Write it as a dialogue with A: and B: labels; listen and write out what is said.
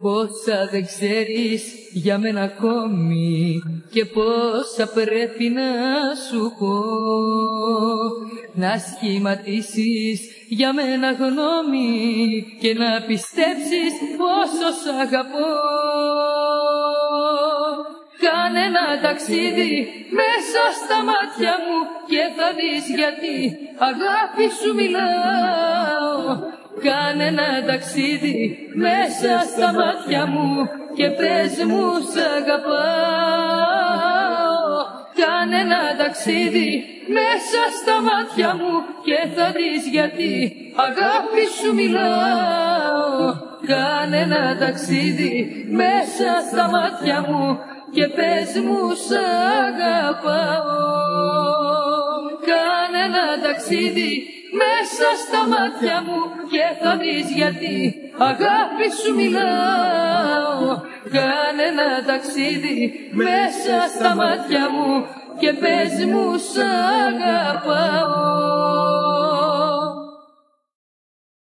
A: Πόσα δεν ξέρεις για μένα ακόμη και πόσα πρέπει να σου πω. Να σχηματίσεις για μένα γνώμη και να πιστέψεις πόσο σ' αγαπώ. Κάνε ένα ταξίδι μέσα στα μάτια μου και θα δεις γιατί αγάπη σου μιλάω Κάνε ένα ταξίδι μέσα στα μάτια μου και πες μου σ' αγαπάω. Κάνε ένα ταξίδι μέσα στα μάτια μου και θα δεις γιατί αγάπη σου μιλάω. Κάνε ένα ταξίδι μέσα στα μάτια μου και πες μου σ' αγαπάω. Κάνε ένα ταξίδι μέσα στα μάτια μου και θα δεις γιατί αγάπη σου μιλάω. Κάνε ένα ταξίδι μέσα στα μάτια μου και πες μου σ' αγαπάω